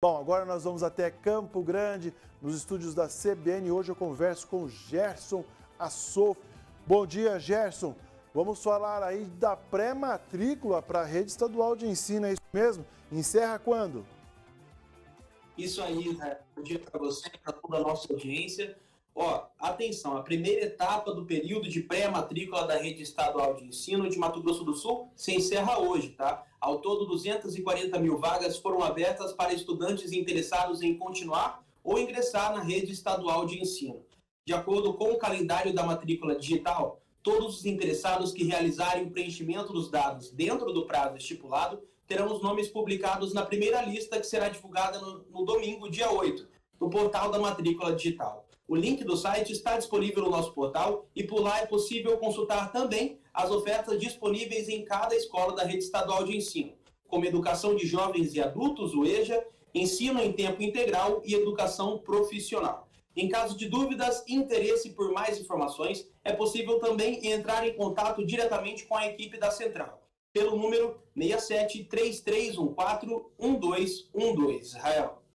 Bom, agora nós vamos até Campo Grande, nos estúdios da CBN. Hoje eu converso com Gerson Assof. Bom dia, Gerson. Vamos falar aí da pré-matrícula para a rede estadual de ensino, é isso mesmo? Encerra quando? Isso aí, né? Bom dia para você, para toda a nossa audiência. Ó, atenção, a primeira etapa do período de pré-matrícula da rede estadual de ensino de Mato Grosso do Sul se encerra hoje, tá? Ao todo, 240 mil vagas foram abertas para estudantes interessados em continuar ou ingressar na rede estadual de ensino. De acordo com o calendário da matrícula digital, todos os interessados que realizarem o preenchimento dos dados dentro do prazo estipulado terão os nomes publicados na primeira lista que será divulgada no, no domingo, dia 8, no portal da matrícula digital. O link do site está disponível no nosso portal e por lá é possível consultar também as ofertas disponíveis em cada escola da rede estadual de ensino, como educação de jovens e adultos, o EJA, ensino em tempo integral e educação profissional. Em caso de dúvidas e interesse por mais informações, é possível também entrar em contato diretamente com a equipe da Central, pelo número 67 3314 1212. Israel.